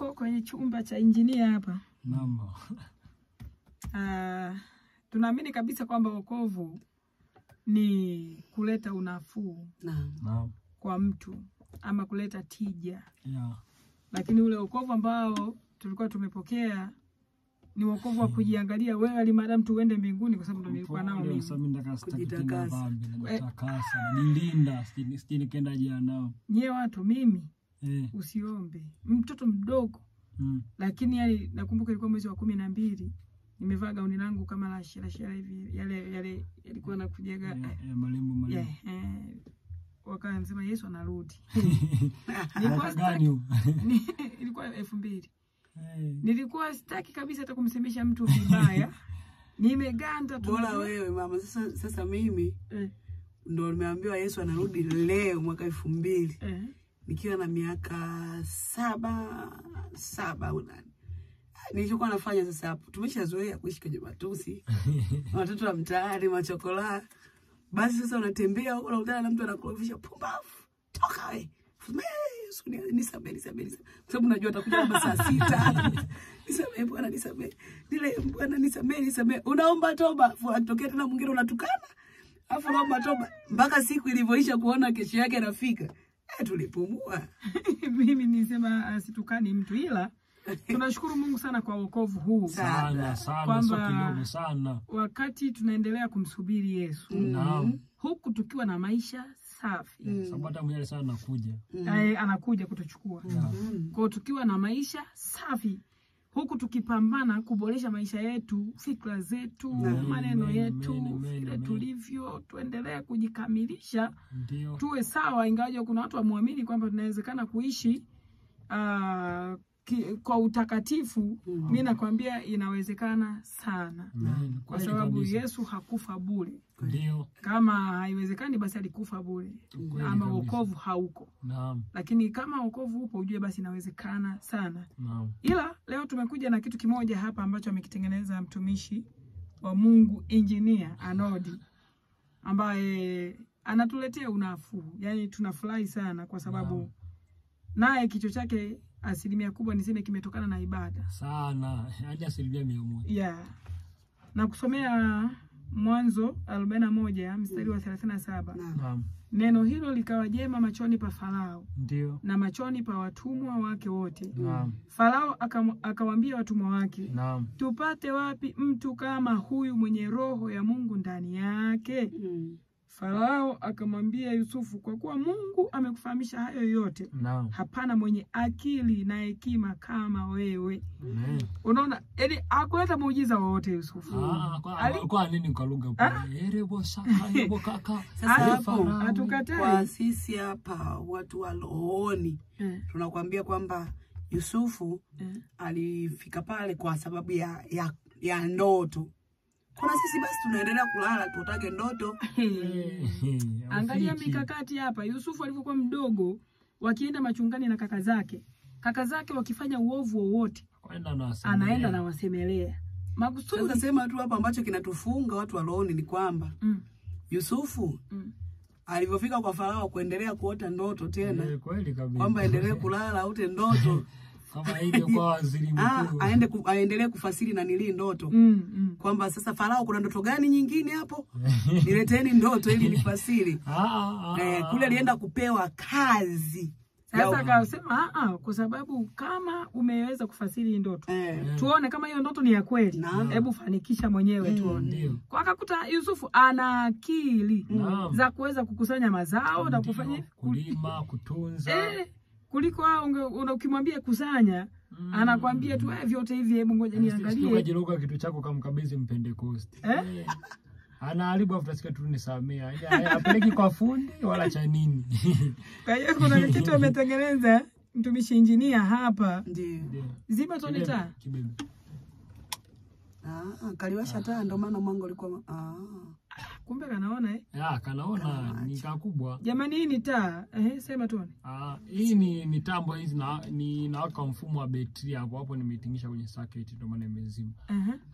tuko kwenye chumba cha injinia hapa. Naam. Uh, tunaamini kabisa kwamba wokovu ni kuleta unafuu Naam. Naam. kwa mtu ama kuleta tija, Yeah. lakini ule wokovu ambao tulikuwa tumepokea ni wokovu wa kujiangalia wewe, alimadamu uende mbinguni, kwa sababu ndo nilikuwa nao mimi. jehanamu. Nyie watu, mimi Eh. usiombe, mtoto mdogo. Mm. lakini yale nakumbuka ilikuwa mwezi wa kumi na mbili nimevaa gauni langu kama la shera shera hivi yale yale yalikuwa nakujaga Ya, ya malembo malembo. yeah, eh, wakaanasema Yesu anarudi. Ilikuwa elfu mbili. Eh. nilikuwa sitaki kabisa hata kumsemesha mtu vibaya. Nimeganda tu. Bora wewe mama. Sasa, sasa mimi eh, ndo nimeambiwa Yesu anarudi leo mwaka elfu mbili. Eh, nikiwa na miaka saba saba au nane. Nilichokuwa nafanya sasa hapo, tumeshazoea kuishi kwenye matusi, watoto wa mtaani, machokola. Basi sasa unatembea huko unakutana na mtu anakurofisha, pumbavu, toka we Fume, Yesu, ni- nisamehe, nisamehe, nisamehe. Kwa sababu najua atakuja kama saa sita. Nisamehe Bwana, nisamehe. Nile Bwana, nisamehe, nisamehe. Unaomba toba, tena mwingine unatukana. afu unaomba toba mpaka siku ilivyoisha kuona kesho yake anafika. Eh, tulipumua. mimi nisema situkani mtu ila tunashukuru Mungu sana kwa wokovu huu Sana sana, Kwamba- sana. wakati tunaendelea kumsubiri Yesu Naam. huku tukiwa na maisha safi Sababu hata mwenyewe sana anakuja mm. anakuja kutuchukua Yeah. kwao tukiwa na maisha safi huku tukipambana kuboresha maisha yetu fikra zetu maneno yetu vile tulivyo tuendelee kujikamilisha. Tuwe sawa ingawaje kuna watu wamwamini kwamba tunawezekana kuishi ah, ki, kwa utakatifu mm. mi nakwambia inawezekana sana. Mm. kwa sababu yesu hakufa bure. Kama haiwezekani basi alikufa bure. Ama wokovu hauko. Naam. lakini kama wokovu upo ujue basi inawezekana sana. Naam. ila leo tumekuja na kitu kimoja hapa ambacho amekitengeneza mtumishi wa mungu injinia anodi ambaye anatuletea unafuu. Yani tunafurahi sana kwa sababu naye kichwa chake asilimia kubwa niseme kimetokana na ibada Sana. Hadi asilimia mia moja. yeah. na kusomea mwanzo arobaini na moja mstari wa thelathini na saba Naam. neno hilo likawa jema machoni pa farao Ndio. na machoni pa watumwa wake wote Naam. farao akawaambia watumwa wake Naam. tupate wapi mtu kama huyu mwenye roho ya mungu ndani yake Mm. Farao akamwambia yusufu kwa kuwa mungu amekufahamisha hayo yote no. hapana mwenye akili na hekima kama wewe unaona yani hakuleta muujiza wowote yusufu Ah, kwa, Ali- kwa nini kwa lugha pale? Erebo saka, kaka. Sasa Ali- hapo Farao. hatukatai kwa sisi hapa watu wa rohoni Eh, tunakwambia kwamba Yusufu eh. alifika pale kwa sababu ya, ya, ya ndoto. Kuna sisi basi tunaendelea kulala tutake ndoto. Angalia mikakati hapa yusufu alivyokuwa mdogo wakienda machungani na kaka zake kaka zake wakifanya uovu wowote anaenda na wasemelea. wasemelea Sasa makusudi sema tu hapa ambacho kinatufunga watu wa rohoni ni kwamba mm, Yusufu mm. alivyofika kwa Farao kuendelea kuota ndoto tena Eh, kweli kabisa. kwamba endelee kulala aute ndoto kama ile kwa waziri ah, mkuu. aende ku, aendelee kufasiri na nilii ndoto Mm, mm. kwamba sasa Farao, kuna ndoto gani nyingine hapo? Nileteni ndoto ili nifasiri. Ah, ah, ah, Eh, kule alienda kupewa kazi Sasa akasema "Ah, ah, kwa sababu kama umeweza kufasiri hii ndoto eh, tuone kama hiyo ndoto ni ya kweli, hebu fanikisha mwenyewe mm, tuone. Kwa akakuta Yusufu ana akili za kuweza kukusanya mazao na kufanya kulima, kutunza. eh, kuliko ukimwambia kusanya Mm. anakwambia tu eh, vyote hivi, hebu ngoja niangalie. Ukajiruka kitu chako kamkabidhi Mpentekosti. Eh? Anaharibu afu tasikia tu nisamea. Apeleki kwa fundi wala cha nini. Kwa hiyo kuna kitu ametengeneza mtumishi injinia hapa, ndio zima toni taa. Kibebe. ah, kaliwasha taa, ndio maana mwanga ulikuwa ah. Kumbe kanaona eh? ya kanaona ni kakubwa Jamani, hii ni taa eh, sema tuone. Ah, hii ni mitambo hizi na ni nawaka mfumo wa betri hapo hapo nimeitingisha kwenye socket ndio maana imezima.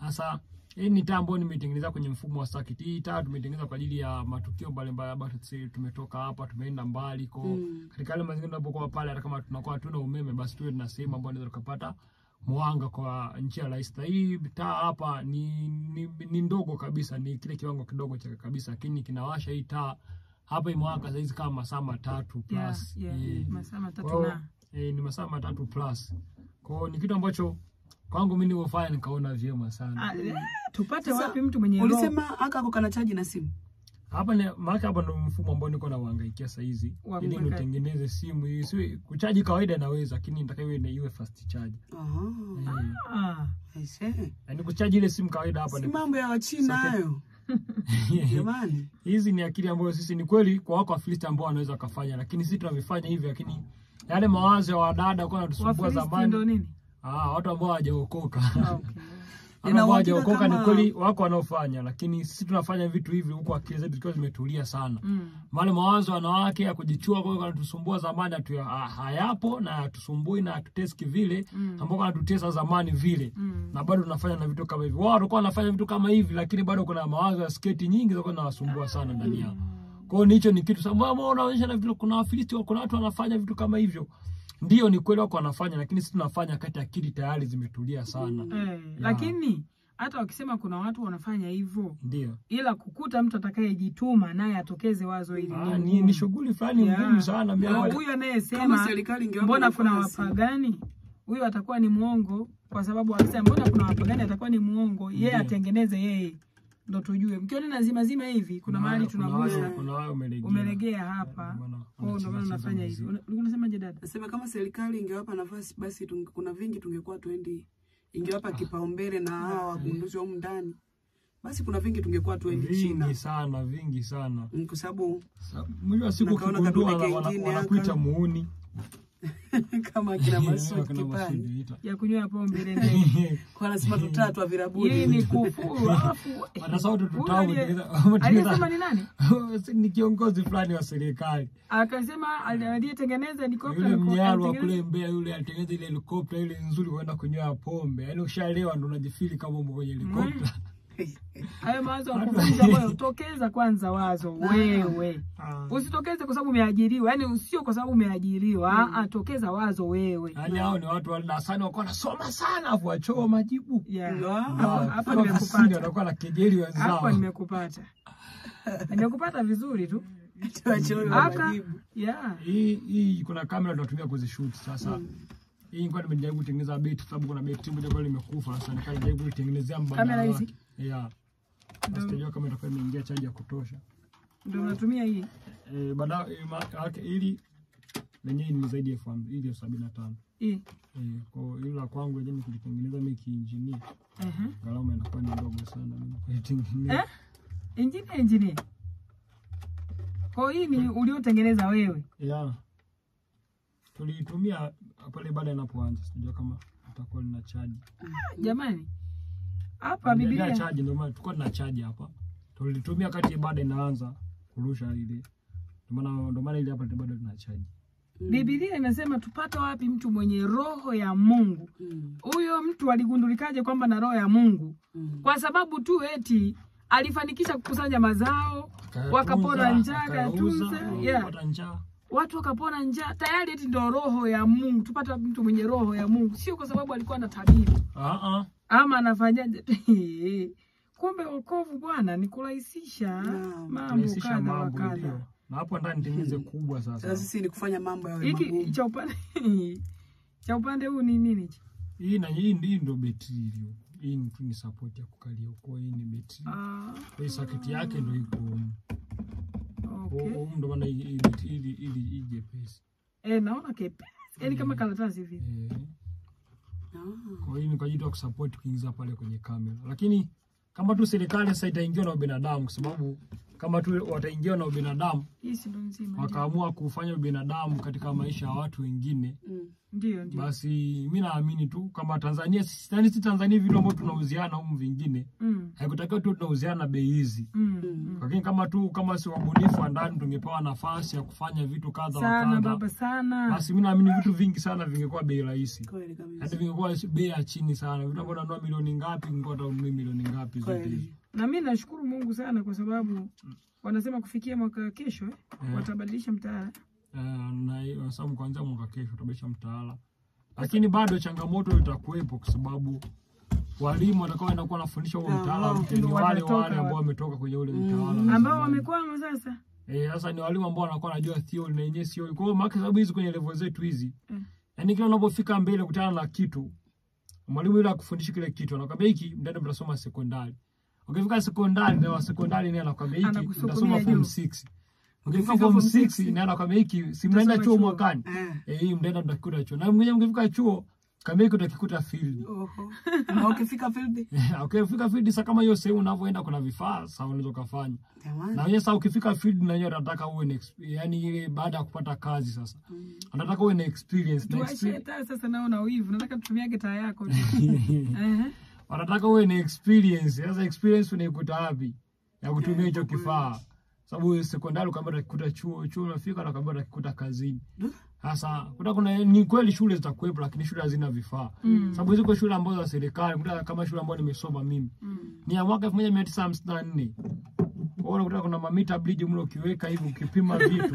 Sasa hii ni taa ambayo nimeitengeneza kwenye mfumo wa socket. Hii taa tumeitengeneza kwa ajili ya matukio mbalimbali ambayo sisi tumetoka hapa tumeenda mbali kwa Mm. katika yale mazingira tunapokuwa pale, hata kama tunakuwa hatuna umeme, basi tuwe na sehemu ambayo tunaweza tukapata mwanga kwa nchi ya rais. hii taa hapa ni, ni, ni ndogo kabisa, ni kile kiwango kidogo cha kabisa, lakini kinawasha hii taa hapa imewaka saizi kama masaa matatu Yeah, plus. yeah, Eh, masaa matatu kwa na. eh, ni masaa matatu plus. Kwa hiyo ni kitu ambacho kwangu mimi nilivyofanya nikaona vyema sana. Ah, yeah, tupate Sasa, wapi mtu mwenye? Ulisema aka ako kana chaji na simu. Hapa ni maana hapa ndo mfumo ambao niko na uhangaikia saa hizi ili nitengeneze simu hii si kuchaji kawaida naweza lakini nataka iwe na iwe fast charge Aha. eh, Ah, I see. yani kuchaji ile simu kawaida hapa ni mambo ya Wachina hayo. Jamani. hizi ni akili ambayo sisi ni kweli kwa wako Wafilisti ambao wanaweza kufanya lakini sisi tunavifanya hivi lakini yale mawazo ya wadada kwa natusumbua zamani ndio nini? ah watu ambao hawajaokoka Ah, okay. Hawajaokoka ni kweli wako wanaofanya lakini sisi tunafanya vitu hivi huku akili zetu zikiwa zimetulia sana Mm. wale mawazo wanawake ya kujichua kwa hiyo yanatusumbua zamani atu, hayapo na hatusumbui na hatuteski vile Mm. ambao wanatutesa zamani vile Mm. na bado tunafanya na vitu kama hivi wao walikuwa wanafanya vitu kama hivi lakini bado kuna mawazo ya sketi nyingi zilikuwa zinawasumbua sana ndani yao kwa hiyo ni hicho ni kitu sababu unaonyesha na vitu kuna wafilisti kuna watu wanafanya vitu kama hivyo ndio ni kweli wako wanafanya lakini si tunafanya kati akili tayari zimetulia sana. Eh, lakini hata wakisema kuna watu wanafanya hivyo ndio ila kukuta mtu atakayejituma naye atokeze wazo hili Ah, ni ni, ni shughuli fulani Yeah. ngumu sana Na mimi huyu anayesema mbona kuna wapagani huyu atakuwa ni mwongo kwa sababu akisema mbona kuna wapagani atakuwa ni mwongo yeye atengeneze yeye ndo tujue. Mkiona na zima zima hivi kuna mahali tunagusa. umelegea. Umelegea hapa. Maana kwa hiyo ndio maana nafanya hivi Unasema je, dada? Nasema kama serikali ingewapa nafasi basi tunge, kuna vingi tungekuwa twendi, ingewapa kipaumbele na hawa wagunduzi wa humu ndani, basi kuna vingi tungekuwa twendi China, vingi sana vingi sana. Kwa sababu mwisho wa siku wanakuita muuni kama kina Masud Kina Kipani ya kunywa pombe lenyewe, kwa lazima tutatu wa hii virabuni ni kufuru alafu wametengeneza- wametengeneza- aliyesema ni nani? Ni kiongozi fulani wa serikali. Akasema ali- aliyetengeneza helikopta yule mnyaru wa kule Mbeya yule alitengeneza ile helikopta ile nzuri kwenda kunywa pombe. Yani ushalewa ndo unajifili kama umo kwenye helikopta hayo mawazo ya kuvunja moyo tokeza kwanza wazo wewe Ah. usitokeze kwa sababu umeajiriwa yani usio kwa sababu umeajiriwa mm. tokeza wazo wewe yaani hao ni watu wa darasani wako wanasoma sana afu wachoa majibu Ah, ofisini nimekupata wanakuwa na kejeli wenzao. Hapa nimekupata nimekupata vizuri tu Tuwachoe majibu. yeah. hii hii kuna kamera tunatumia kuzishoot sasa hii nilikuwa nimejaribu kutengeneza beti sababu kuna beti moja kwa limekufa sasa nikajaribu kutengenezea mbadala Kamera hizi? wake. Yeah sijajua kama itakuwa imeingia chaji ya kutosha. Ndio natumia hii. Eh baada eh, yake ili lenyewe ni zaidi ya elfu ili elfu sabini na tano. Eh kwa hiyo la kwangu yenyewe kulitengeneza mimi kiinjinia. -huh. gharama inakuwa ni ndogo sana mimi kuitengeneza eh? engineer engineer kwa hiyo hii ni uliotengeneza wewe. Yeah tuliitumia pale baada inapoanza sijajua kama itakuwa lina chaji Ah, jamani hapa biblia chaji ndio maana tulikuwa tuna chaji hapa. Tulitumia kati ibada inaanza kurusha ile. Ndio maana ndio maana ile hapa bado tuna chaji. Biblia inasema tupata wapi mtu mwenye roho ya Mungu? Huyo Mm, Huyo mtu aligundulikaje kwamba na roho ya Mungu? mm. Kwa sababu tu eti alifanikisha kukusanya mazao, wakapona njaa, katunza, yeah. njaa. Watu wakapona njaa, tayari eti ndo roho ya Mungu. Tupate mtu mwenye roho ya Mungu, sio kwa sababu alikuwa na tabia uh -uh. ama anafanyaje. Kumbe wokovu bwana ni kurahisisha mambo kadha wa kadha. Na hapo ndani tengeneze kubwa Sasa sasa. sisi ni kufanya mambo yawe Hiki cha upande cha upande huu ni nini? Hii na hii ndio ndio betri hiyo. Hii ni support ya kukalia huko. Hii ni betri. Ah, Hii socket yake ndio iko Humu ndio maana ili ili jepesi. Eh, naona kepesi. Yaani kama karatasi hivi. Eh. Ah. Kwa hiyo ni kwa ajili ya kusupport kuingiza pale kwenye kamera, lakini kama tu serikali sasa itaingiwa na ubinadamu, kwa sababu kama tu wataingiwa na ubinadamu hii si ndo nzima ndio. wakaamua kufanya ubinadamu katika maisha ya watu wengine Mm. ndio ndio basi mi naamini tu kama Tanzania sisi yani si Tanzania vitu ambavyo tunauziana humu vingine Mm, haikutakiwa tu tunauziana bei hizi mm, mm. lakini kama tu kama si wabunifu wa ndani tungepewa nafasi ya kufanya vitu kadha wa sana kadha baba sana basi mi naamini vitu vingi sana vingekuwa bei rahisi Kweli kabisa. hadi vingekuwa bei ya chini sana vitu ambavyo nanua milioni ngapi hata milioni ngapi Kweli. na mimi nashukuru mungu sana kwa sababu wanasema kufikia mwaka kesho eh, yeah. watabadilisha mtaala Eh, sababu kuanzia mwaka kesho utabadilisha mtaala lakini bado changamoto itakuwepo kwa sababu walimu watakaoenda kuwa wanafundisha huo Ah, mtaala ni wale wale ambao wametoka kwenye ule Mm. mtaala ambao wamekwama sasa Eh, sasa ni walimu ambao wanakuwa wanajua theory na yenyewe theory. Kwa hiyo maana sababu hizi kwenye level zetu hizi. Mm. Yaani kila unapofika mbele kutana na kitu, mwalimu yule akufundisha kile kitu, anakwambia hiki mtaenda mtasoma sekondari. Ukifika sekondari na wa sekondari naye anakwambia hiki mtasoma form 6. Ukifika form form 6 six, naye anakwambia hiki si mnaenda chuo mwakani. Eh. Eh, hii mtaenda mtakikuta chuo. Na mwenyewe mkifika chuo kama hiki utakikuta field. Oho. Na ukifika field Okay, ukifika field sasa kama hiyo sehemu unavyoenda kuna vifaa sasa unaweza kufanya. Na wewe sasa ukifika field na yeye anataka uwe na yani ile baada ya kupata kazi sasa. Anataka uwe na experience na experience. taa sasa naona wivu nataka tutumie gitaa yako Eh. Wanataka uwe na experience. Sasa experience unaikuta wapi? Ya kutumia hicho kifaa. Sababu sekondari kama utakikuta chuo, chuo unafika na kama utakikuta kazini. Sasa kuta kuna ni kweli shule zitakuwepo lakini shule hazina vifaa. Mm. Sababu ziko shule ambazo za serikali, kuta kama shule ambayo nimesoma mimi. Mm. Ni ya mwaka 1954. wao hiyo unakuta kuna mamita bridge mle ukiweka hivi ukipima vitu.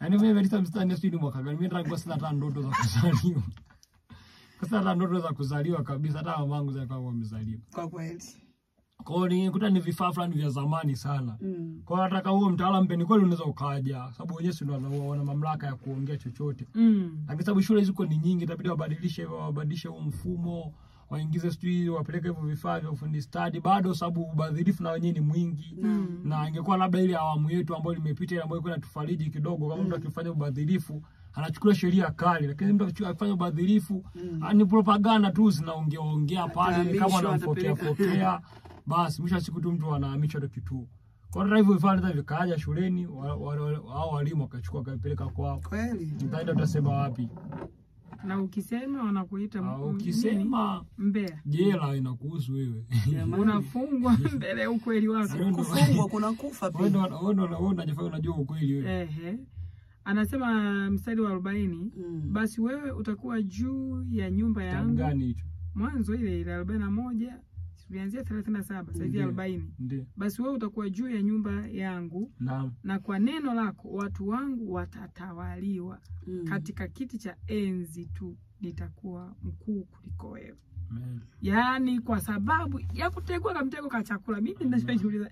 yani mimi 1954 sijui ni mwaka gani. Mimi ndio sina hata ndoto za kuzaliwa. Kwa sababu hata ndoto za kuzaliwa kabisa hata mamangu zalikuwa wamezaliwa. Kwa kweli. Kwa hiyo nikuta ni vifaa fulani vya zamani sana. Mm. Kwa hiyo nataka huo mtaala mpeni ni kweli unaweza ukaja, sababu wenyewe si ndio wana- mamlaka ya kuongea chochote. Mm. Lakini sababu shule ziko ni nyingi, itabidi wabadilishe hivyo, wabadilishe huo mfumo, waingize sijui wapeleke hivyo vifaa vya ufundi stadi, bado sababu ubadhirifu na wenyewe ni mwingi Mm. na ingekuwa labda ile awamu yetu ambayo limepita ile ambayo ilikuwa inatufariji kidogo, kama mtu akifanya ubadhirifu anachukua sheria kali, lakini mtu akifanya ubadhirifu mm. ni propaganda tu zinaongeaongea pale, kama wanampokea pokea, basi mwisho wa siku tu mtu anahamishwa tu kituo. Kwa hiyo hata hivyo vifaa hata vikaja shuleni, hao walimu wakachukua wakapeleka kwao, Kweli. Mtaenda utasema wapi? na ukisema wanakuita Ah. Ukisema mbea jela inakuhusu wewe. Unafungwa mbele ya ukweli wako Kufungwa kuna kufa Wewe ndo pia. wewe ndo wewe unajifanya unajua ukweli wewe. Ehe. Anasema mstari wa arobaini Mm. basi wewe utakuwa juu ya nyumba yangu gani hicho? mwanzo ile ile arobaini na moja tulianzia thelathini na saba saizi Ndio. arobaini basi wewe utakuwa juu ya nyumba yangu Naam. na kwa neno lako watu wangu watatawaliwa Mm. katika kiti cha enzi tu nitakuwa mkuu kuliko wewe Amen. yaani kwa sababu ya kutegua kamtego ka chakula mimi ninachojiuliza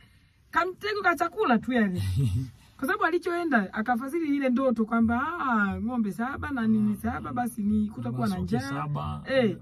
kamtego ka chakula tu yani kwa sababu alichoenda akafasiri ile ndoto kwamba ah, ng'ombe saba na nini saba basi ni kutakuwa na njaa eh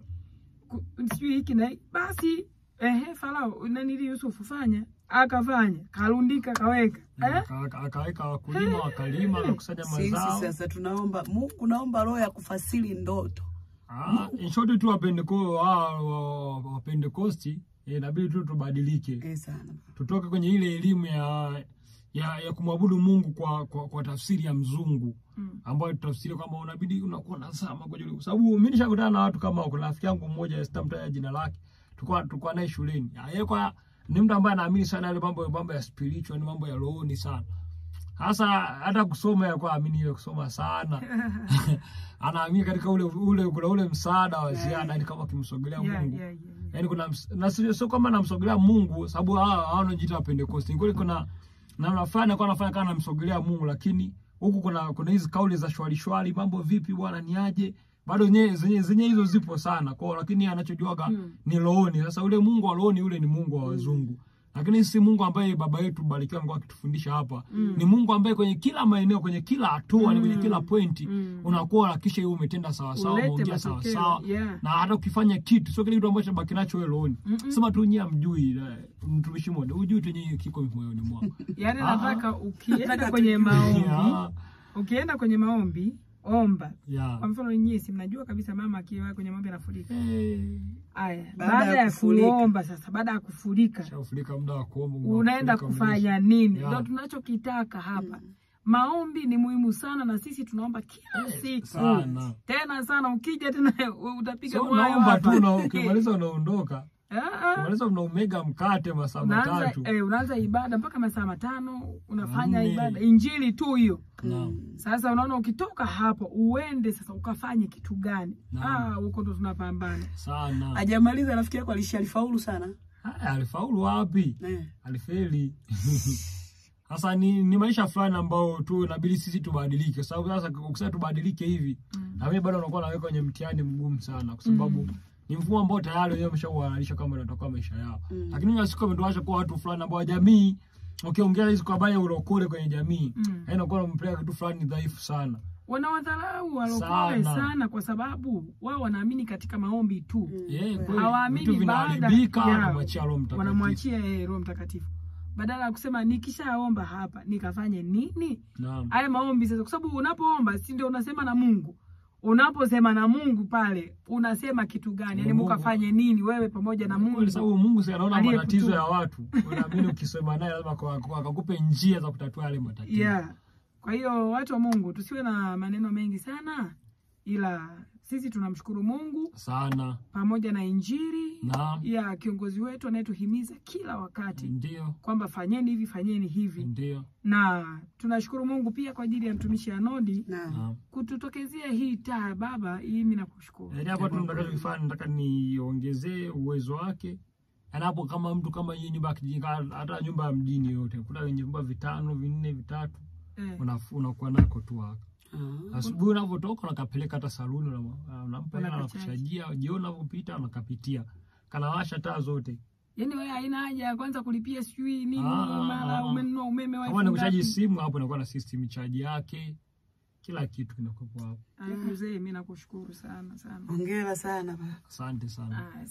ku- sijui hiki na hiki. basi ehe farao nanili yusufu fanya akafanya karundika kaweka eh? Akaweka wakulima wakalima na kusanya mazao. Sisi sasa tunaomba Mungu, naomba roho ya kufasiri ndoto. Ah, in short tu wapendeko wa- wa- wapentekosti eh, inabidi tu tubadilike. Eh, sana. Tutoke kwenye ile elimu ya ya, ya kumwabudu Mungu kwa, kwa, kwa tafsiri ya mzungu Mm. ambayo tutafsiri kwamba unabidi unakuwa nazama kwa kwa sababu mimi nishakutana na watu kama kuna rafiki yangu mmoja sitamtaja jina lake tulikuwa tulikuwa naye shuleni yeye kwa ni mtu ambaye anaamini sana yale mambo mambo ya spiritual ni mambo ya rohoni sana Sasa hata kusoma yako amini ile kusoma sana anaamini katika ule ule kuna ule msaada wa ziada ni kama kimsogelea Mungu yeah, yeah, yeah. Yaani kuna na sio so kama namsogelea Mungu sababu hao wanajiita Pentecost. Kweli kuna namna fulani kwa anafanya kama namsogelea Mungu, lakini huku kuna kuna hizi kauli za shwari shwari, mambo vipi bwana, ni aje? Bado zenye zenye hizo zipo sana kwao, lakini anachojuaga Mm. ni looni. Sasa ule Mungu wa looni ule ni Mungu wa wazungu. Lakini si Mungu ambaye baba yetu barikiwa amekuwa akitufundisha hapa. Mm. Ni Mungu ambaye kwenye kila maeneo, kwenye kila hatua, ni kwenye kila pointi Mm. unakuwa hakikisha hiyo umetenda sawa sawa, Ulete umeongea sawa sawa yeah. na hata ukifanya kitu sio kile kitu ambacho baki nacho wewe rohoni. Mm-mm. Sema tu nyia mjui eh, mtumishi mmoja hujui tu nyie kiko moyoni mwako. yaani Ah. nataka ukienda kwenye maombi ukienda kwenye maombi omba. yeah. Kwa mfano nyinyi si mnajua kabisa mama akiwa kwenye maombi anafurika. haya. Hey. Baada ya kuomba sasa, baada ya kufurika shafurika muda wa kuomba unaenda kufanya nini? Ndio yeah. tunachokitaka hapa. Maombi ni muhimu sana, na sisi tunaomba kila Eh, siku sana. tena sana. Ukija tena utapiga So, mwayo naomba tu na ukimaliza unaondoka Ah, ah. ukimaliza unaumega mkate masaa Unaanza matatu eh, unaanza ibada mpaka masaa matano unafanya Amen. ibada, injili tu hiyo. Naam. Sasa unaona, ukitoka hapo uende sasa ukafanye kitu gani? Naam. Ah, huko ndo tunapambana. sana Hajamaliza rafiki yako alishi alifaulu sana. Haya, alifaulu wapi Eh. alifeli sasa ni, ni maisha fulani ambayo tu inabidi sisi tubadilike kwa sababu sasa ukisema tubadilike hivi mm. na mimi bado nakuwa naweka kwenye mtihani mgumu sana kwa sababu ni mfumo ambao tayari wenyewe wameshauhalalisha kama natakuwa maisha yao Mm. lakini hiyo siku acha kwa watu fulani ambao jamii ukiongea hizo kwa baya ya ulokole kwenye jamii Mm. mm. inakuwa unampeleka kitu fulani dhaifu sana Wanawadharau walokole Sana. sana. kwa sababu wao wanaamini katika maombi tu yeah, kweli. hawaamini vitu baada ya- wanamwachia Roho Mtakatifu wanamwachia yeye Roho Mtakatifu badala ya kusema nikishaomba hapa nikafanye nini? Haya maombi sasa, kwa sababu unapoomba si ndio unasema na Mungu. Unaposema na Mungu pale unasema kitu gani? Yaani Mungu. mukafanye nini wewe pamoja na Mungu? Kwa sababu Mungu si anaona matatizo ya watu. Unaamini ukisema naye lazima akakupe njia za kutatua yale matatizo. Yeah. Kwa hiyo watu wa Mungu tusiwe na maneno mengi sana, ila sisi tunamshukuru Mungu Sana. pamoja na injiri na. ya kiongozi wetu anayetuhimiza kila wakati Ndio. kwamba fanyeni hivi, fanyeni hivi, Ndio. na tunashukuru Mungu pia kwa ajili ya mtumishi Anodi na. Na. kututokezea hii taa. Baba, hii mimi nakushukuru. Ndio hapo tunataka kufanya, nataka niongezee uwezo wake. anapo kama mtu kama hii nyumba ya hata nyumba ya mjini yote kuta wenye vyumba vitano, vinne, vitatu Eh, unakuwa nako tu haka. Ah. Asubuhi unavyotoka unakapeleka hata saluni unam- unampa hela jio anakushajia, jioni unavyopita unakapitia. Kanawasha taa zote. yaani wewe haina haja ya kwanza kulipia sijui nini, Ah, ah, mara ah. umenunua umeme wa Kama elfu ni kuchaji simu hapo inakuwa na system chaji yake. Kila kitu kinakuwa hapo. Mzee, mimi nakushukuru sana sana. Hongera sana baba. Asante sana. Aya,